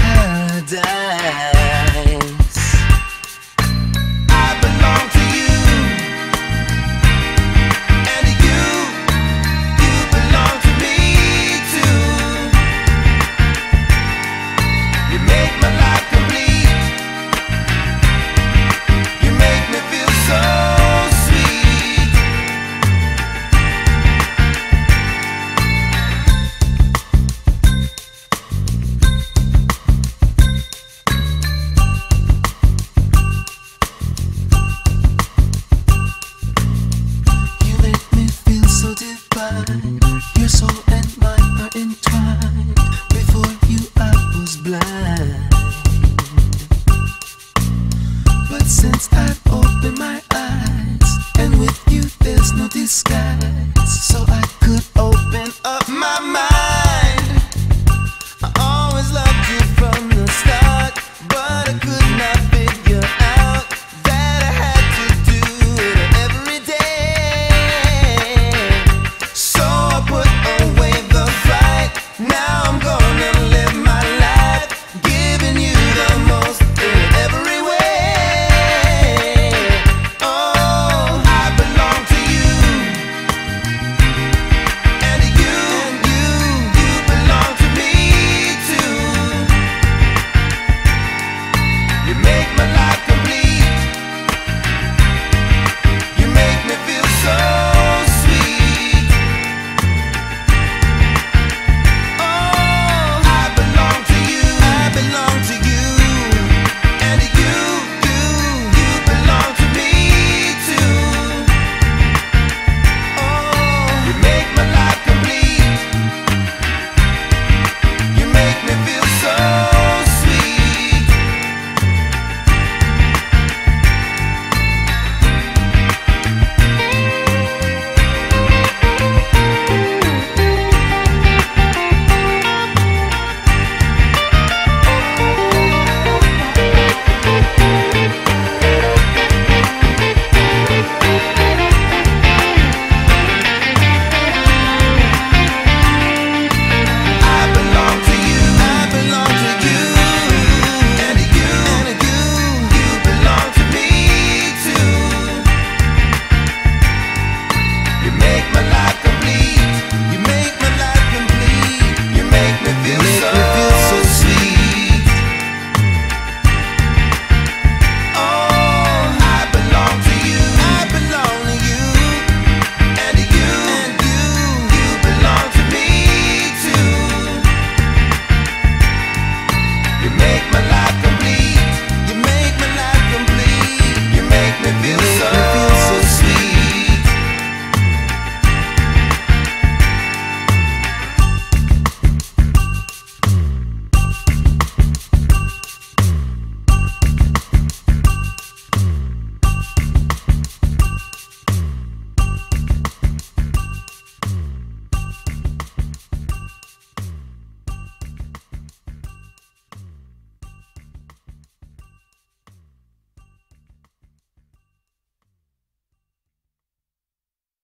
paradise Your soul and mine are entwined. Before you, I was blind. But since I've